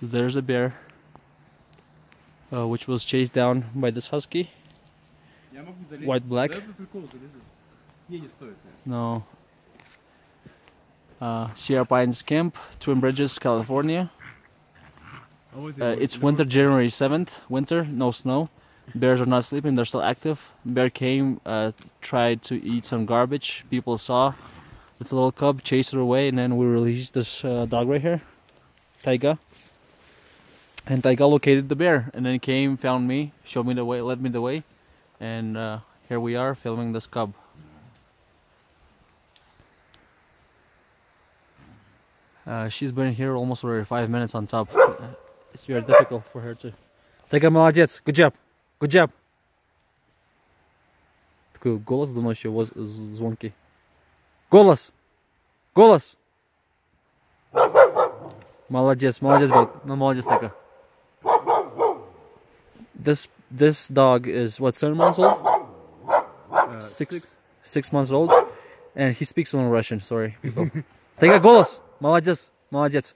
So there's a bear, uh, which was chased down by this husky. White black. No. Uh, Sierra Pines Camp, Twin Bridges, California. Uh, it's winter, January 7th. Winter, no snow. Bears are not sleeping, they're still active. Bear came, uh, tried to eat some garbage. People saw. It's a little cub, chased it away, and then we released this uh, dog right here, Taiga and Taiga located the bear and then came, found me, showed me the way, led me the way, and uh, here we are filming this cub. Uh, she's been here almost for five minutes on top. Uh, it's very difficult for her to. Taiga, молодец, good job, good job. Такой голос ночи еще звонкий. Голос, голос. Молодец, молодец, брат. Ну, молодец, Таика This this dog is what seven months old, six six months old, and he speaks only Russian. Sorry, people. Тайга голос, молодец, молодец.